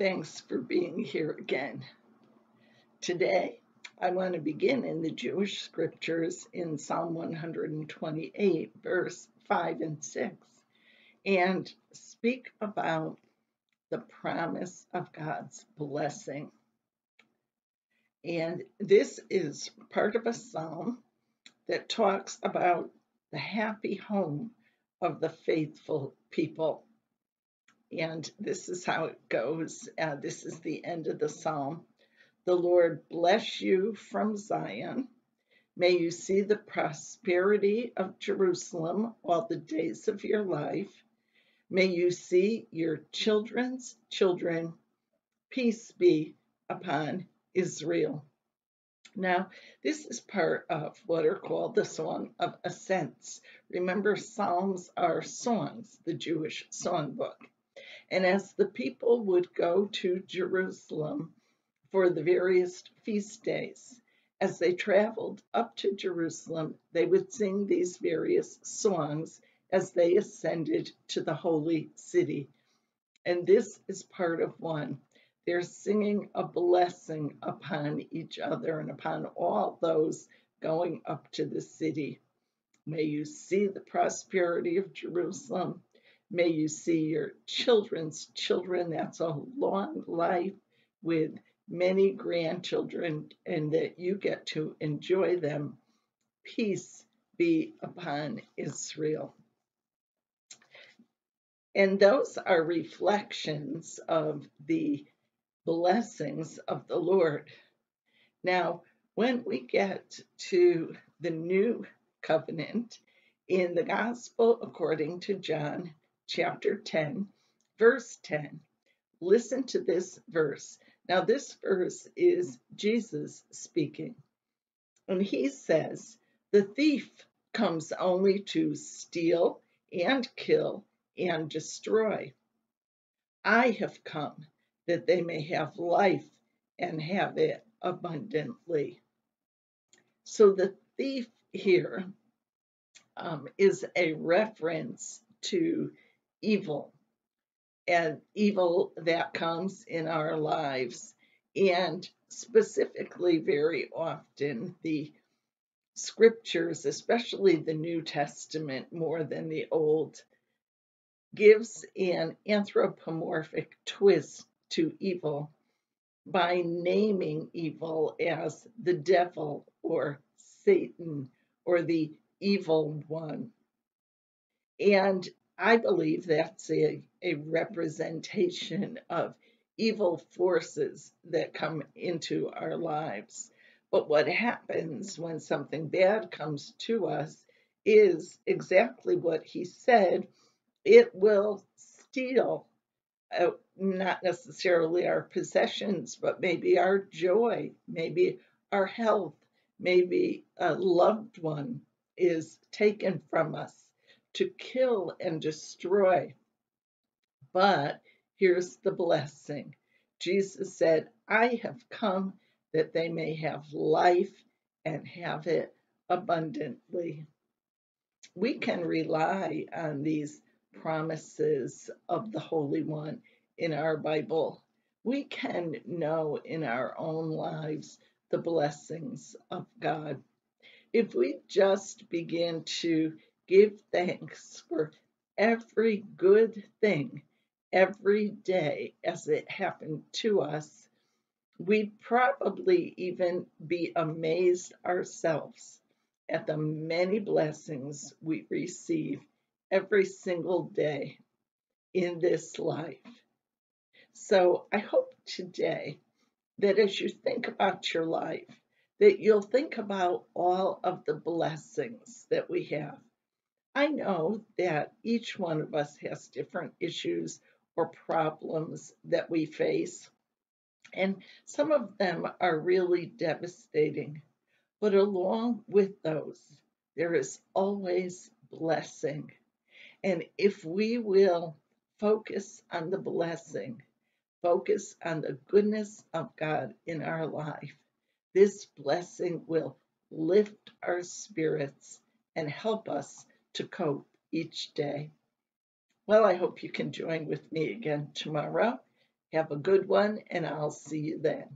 thanks for being here again. Today, I want to begin in the Jewish scriptures in Psalm 128, verse 5 and 6, and speak about the promise of God's blessing. And this is part of a psalm that talks about the happy home of the faithful people. And this is how it goes. Uh, this is the end of the psalm. The Lord bless you from Zion. May you see the prosperity of Jerusalem all the days of your life. May you see your children's children. Peace be upon Israel. Now, this is part of what are called the Song of Ascents. Remember, Psalms are songs, the Jewish songbook. And as the people would go to Jerusalem for the various feast days, as they traveled up to Jerusalem, they would sing these various songs as they ascended to the holy city. And this is part of one. They're singing a blessing upon each other and upon all those going up to the city. May you see the prosperity of Jerusalem. May you see your children's children. That's a long life with many grandchildren and that you get to enjoy them. Peace be upon Israel. And those are reflections of the blessings of the Lord. Now, when we get to the new covenant in the gospel according to John chapter 10, verse 10, listen to this verse. Now, this verse is Jesus speaking. And he says, The thief comes only to steal and kill and destroy. I have come that they may have life and have it abundantly. So the thief here um, is a reference to evil and evil that comes in our lives. And specifically, very often, the scriptures, especially the New Testament more than the Old, gives an anthropomorphic twist to evil by naming evil as the devil or Satan or the evil one. And I believe that's a, a representation of evil forces that come into our lives. But what happens when something bad comes to us is exactly what he said it will steal uh, not necessarily our possessions, but maybe our joy, maybe our health, maybe a loved one is taken from us to kill and destroy. But here's the blessing Jesus said, I have come that they may have life and have it abundantly. We can rely on these promises of the Holy One in our Bible, we can know in our own lives the blessings of God. If we just begin to give thanks for every good thing every day as it happened to us, we'd probably even be amazed ourselves at the many blessings we receive every single day in this life. So I hope today that as you think about your life, that you'll think about all of the blessings that we have. I know that each one of us has different issues or problems that we face, and some of them are really devastating. But along with those, there is always blessing. And if we will focus on the blessing, focus on the goodness of God in our life, this blessing will lift our spirits and help us to cope each day. Well, I hope you can join with me again tomorrow Have a good one, and I'll see you then.